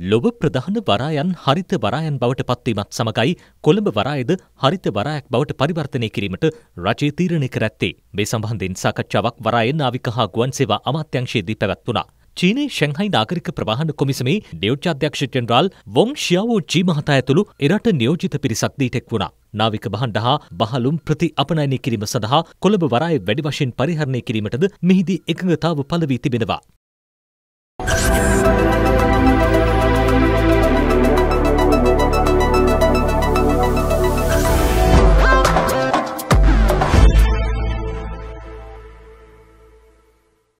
ලොව ප්‍රධාන වරායන් හරිත වරායන් බවට පත්වීමත් සමගයි කොළඹ වරායද හරිත වරායක් බවට පරිවර්තනය කිරීමට රජය තීරණය කර ඇත්තේ. මේ සම්බන්ධයෙන් සාකච්ඡාවක් වරාය නාවික හා ගුවන් සේවා අමාත්‍යංශයේදී පැවැත්වුණා. චීනයේ ශංහයි නාගරික ප්‍රවාහන කොමිසමේ නියෝජ්‍ය අධ්‍යක්ෂ ජෙනරාල් වොං ෂියාවෝ ජී මහතා ඇතුළු එරට නියෝජිත පිරිසක් දීට එක් වුණා. නාවික බහන්ඩ හා බහලුම් ප්‍රති අපනයනය කිරීම සඳහා කොළඹ වරාය වැඩි වශයෙන් පරිහරණය කිරීමටද මෙහිදී එකඟතාව පළ වී තිබෙනවා.